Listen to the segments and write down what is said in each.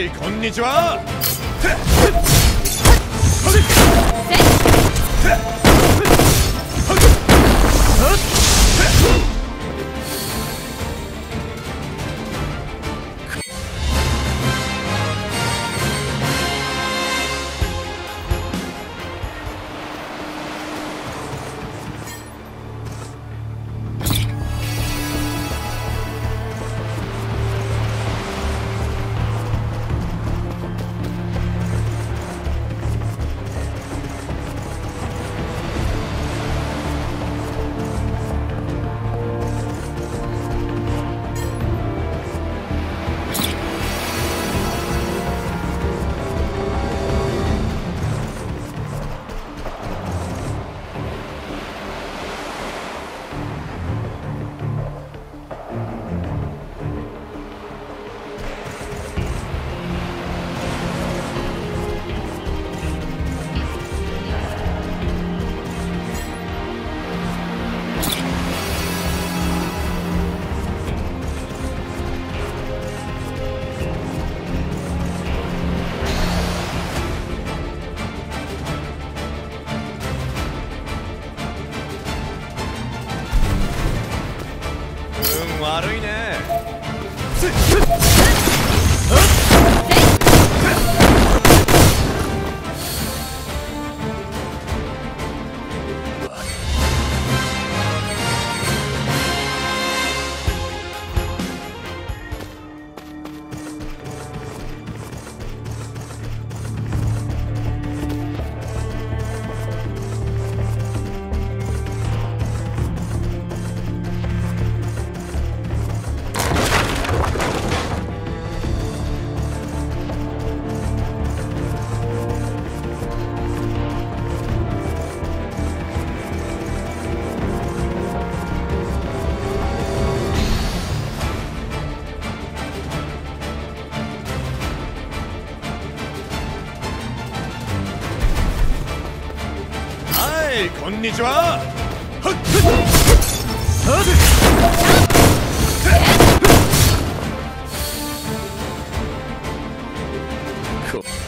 いこんにちは。んにちは。こ運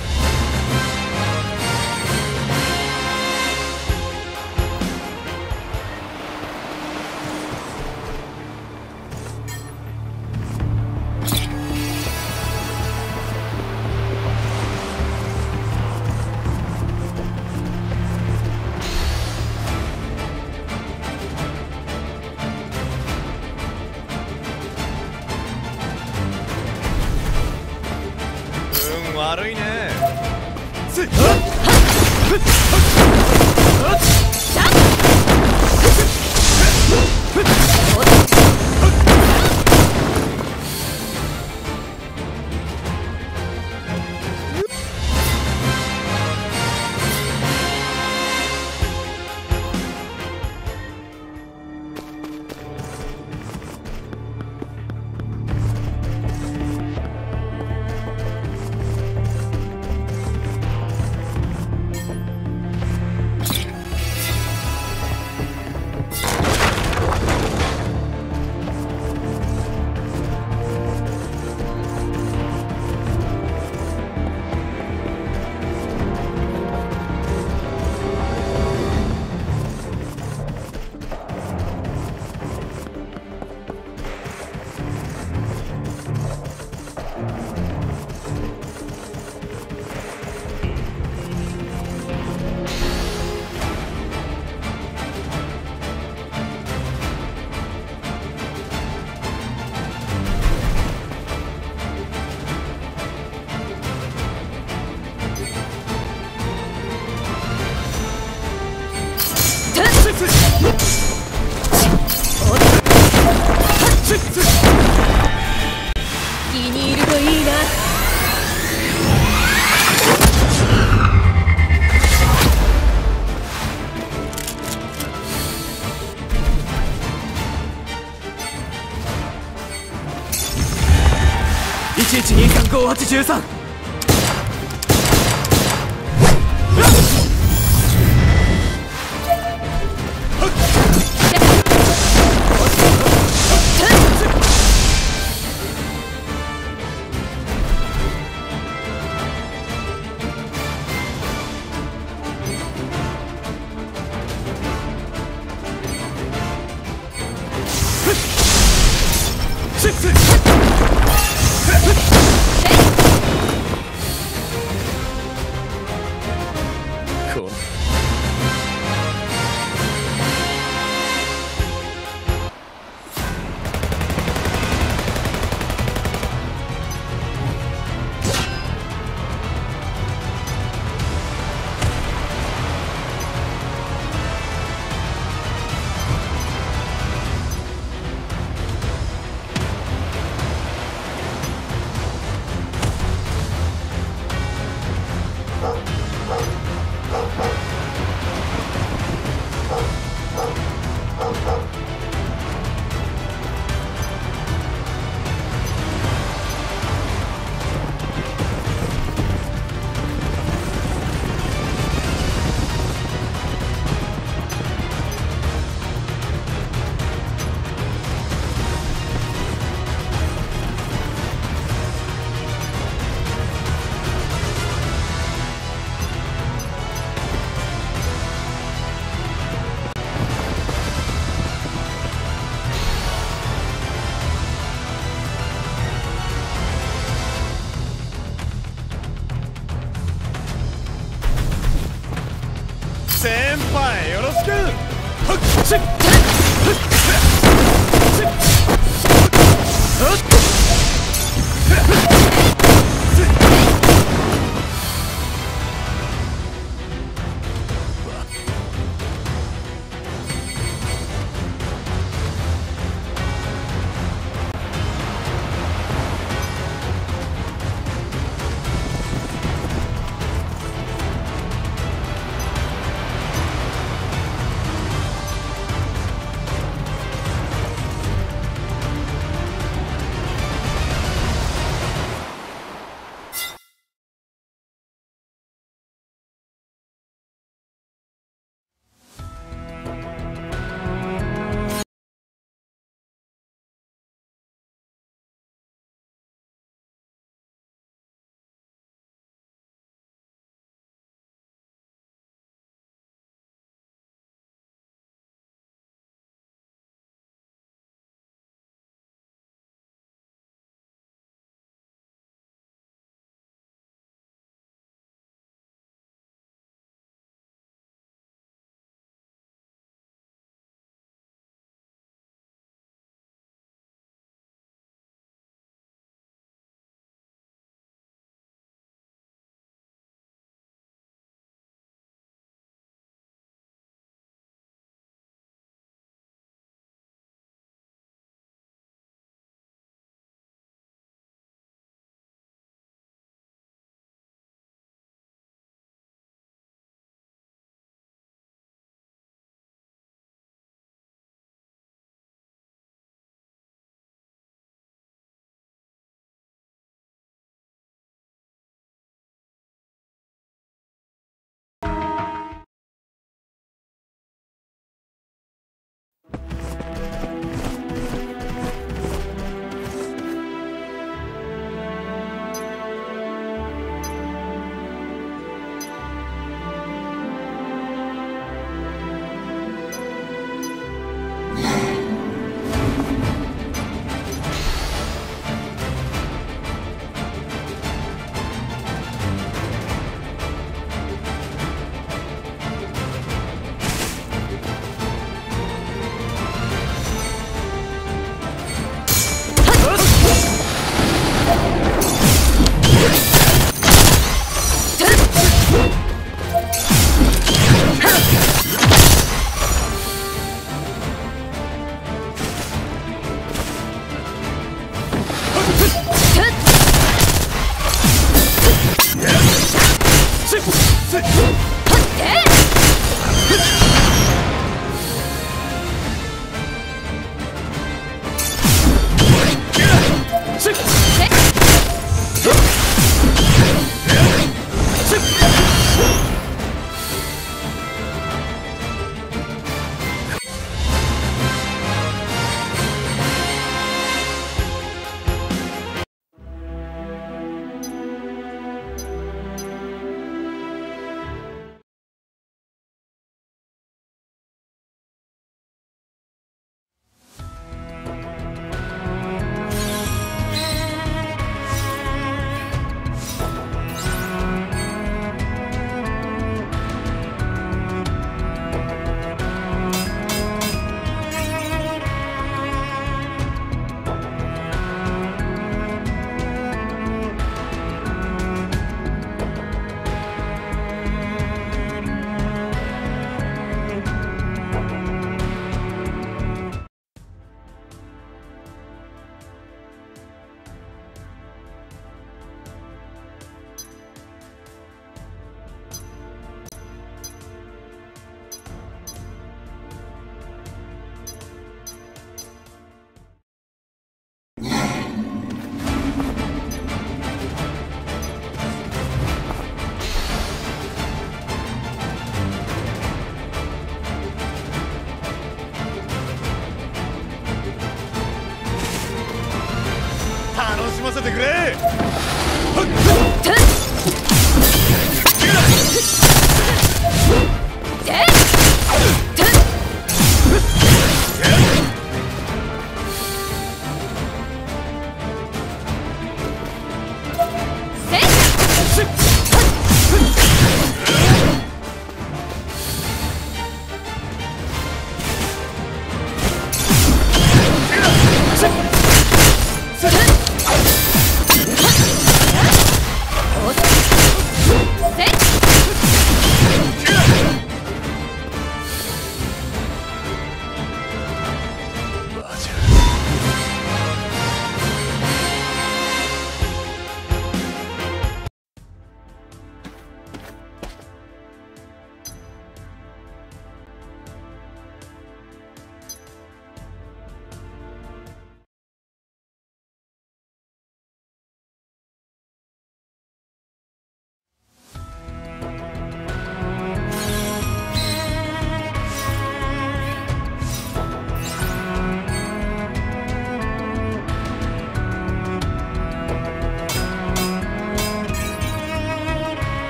13 cool.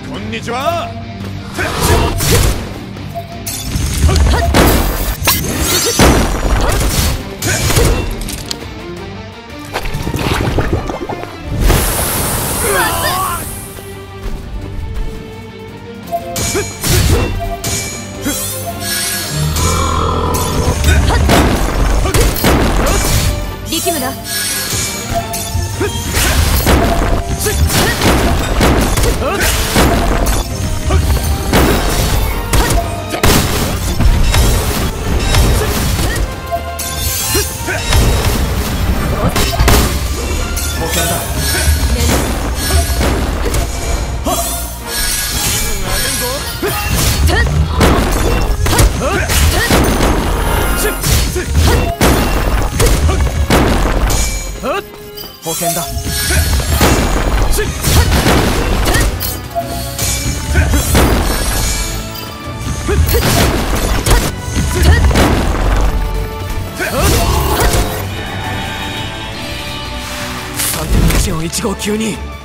こんにちは。保険だ。3.141592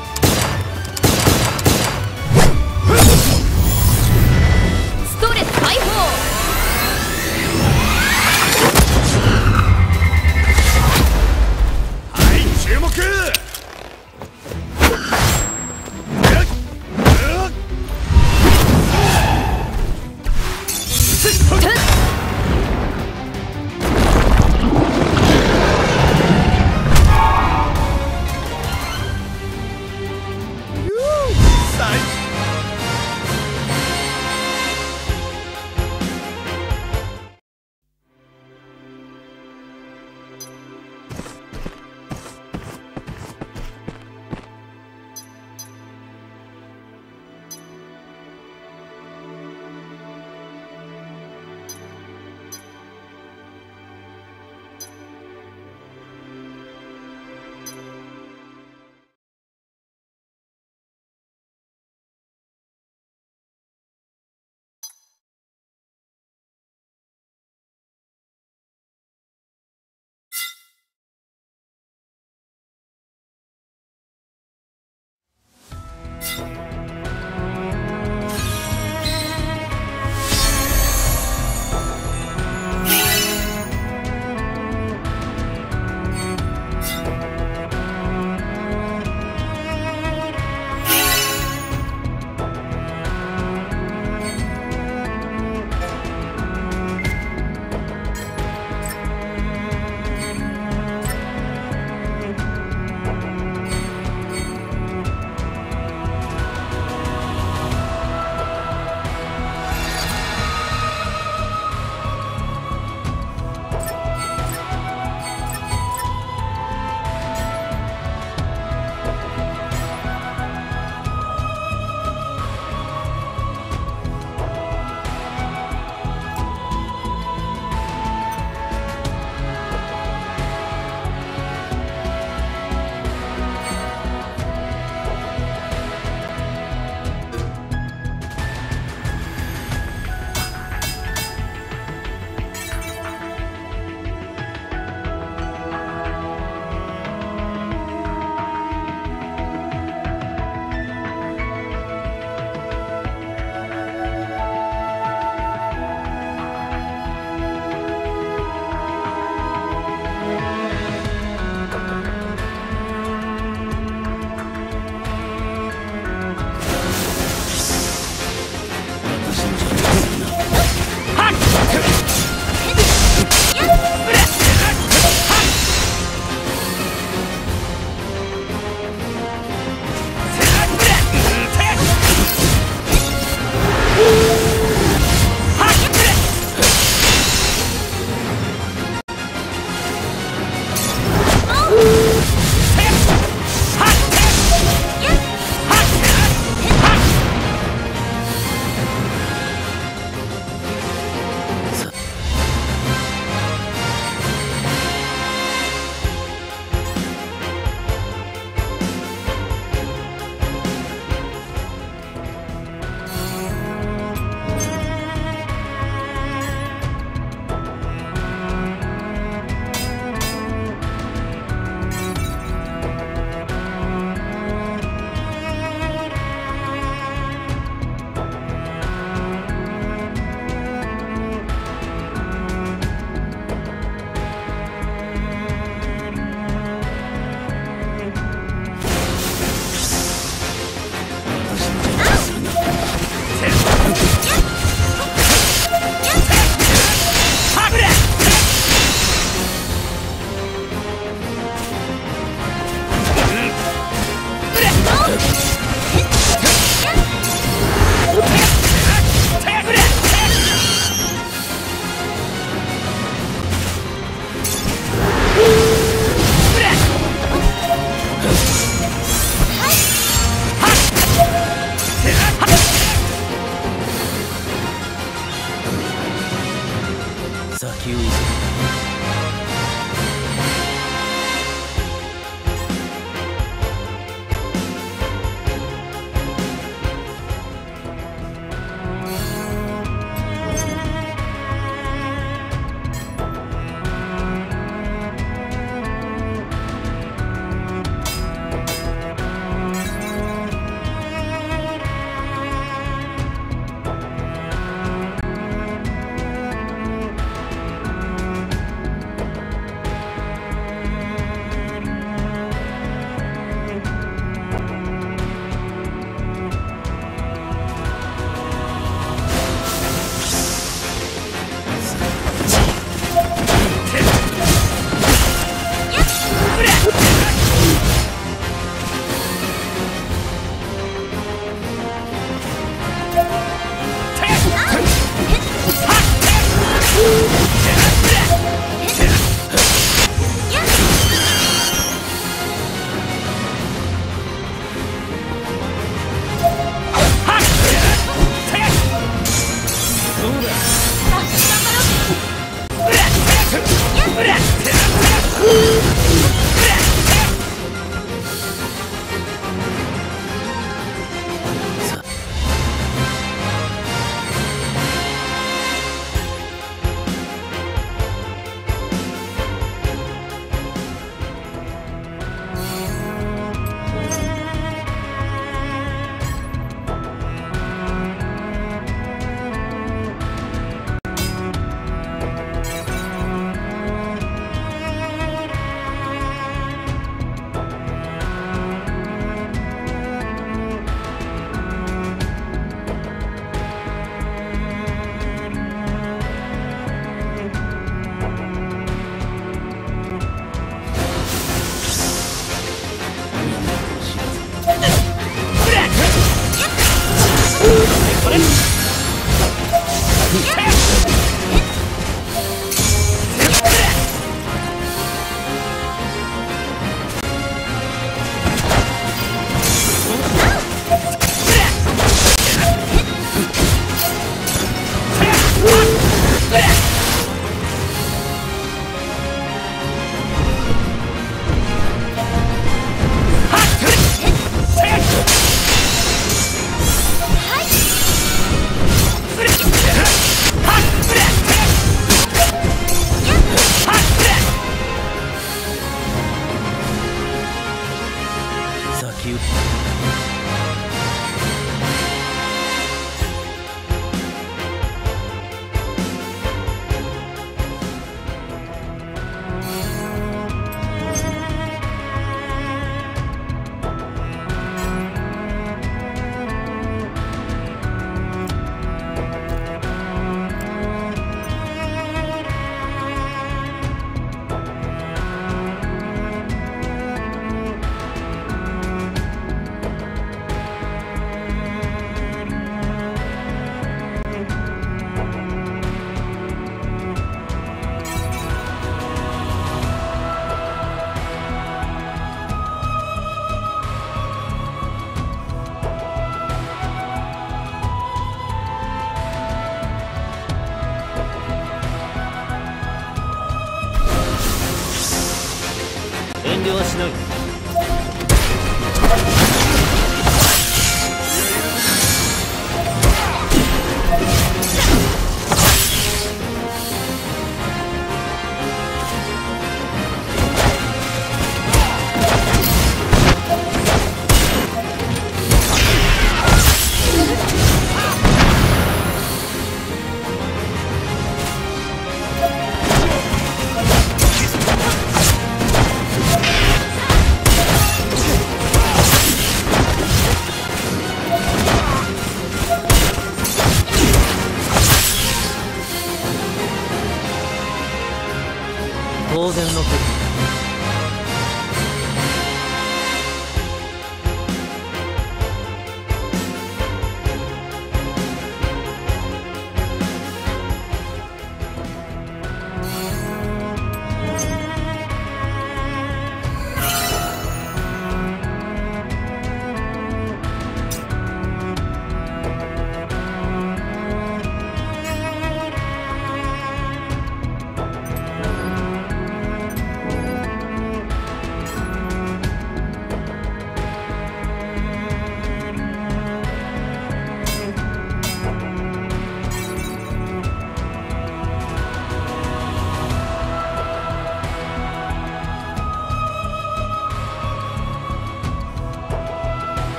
en lo que